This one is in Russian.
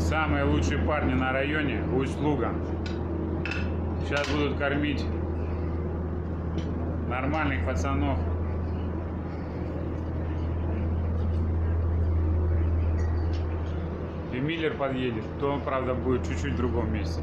Самые лучшие парни на районе Усть-Луган. Сейчас будут кормить нормальных пацанов. И Миллер подъедет, то он, правда, будет чуть-чуть в другом месте.